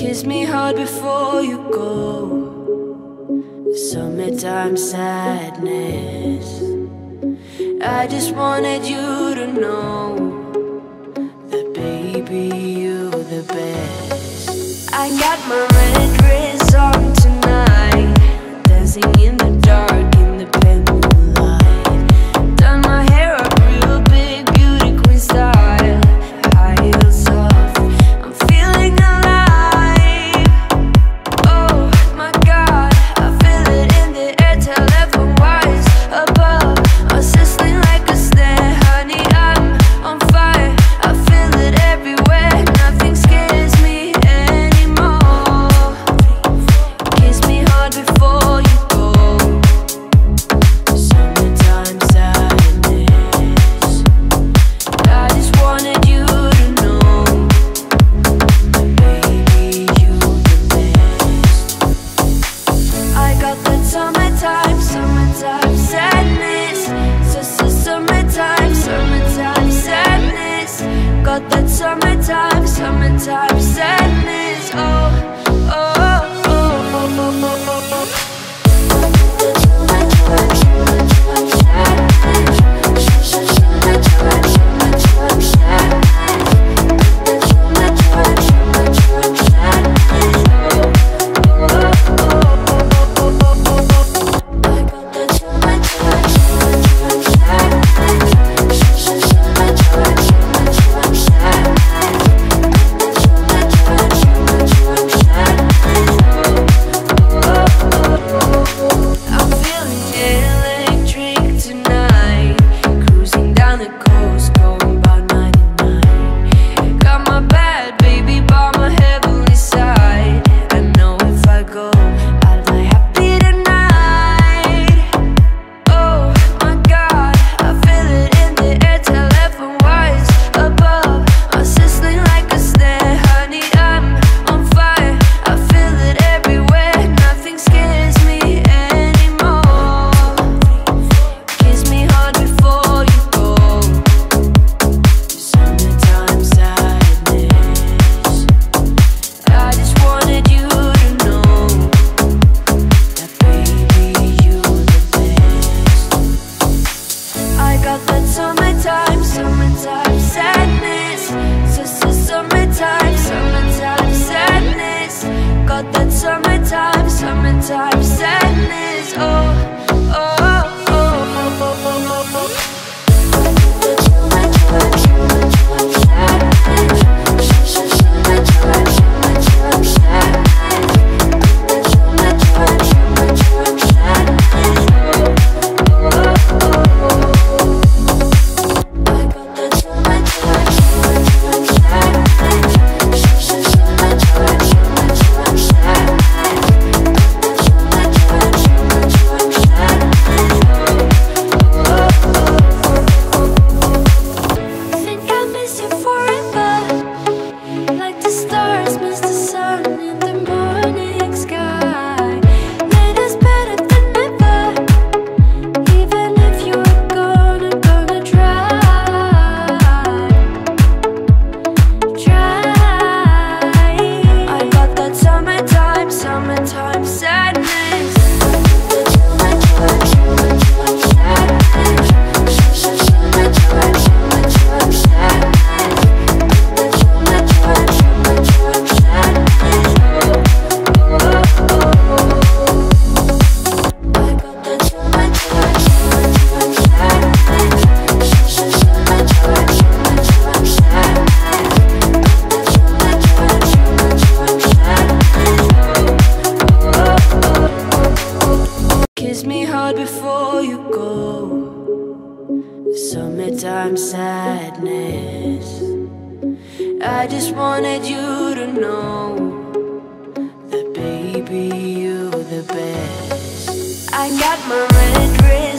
Kiss me hard before you go. Summertime sadness. I just wanted you to know that, baby, you're the best. I got my red. But that summertime, summertime sadness, oh, oh. Time, sadness, oh, oh. Time, sadness. I just wanted you to know that, baby, you're the best. I got my red, red.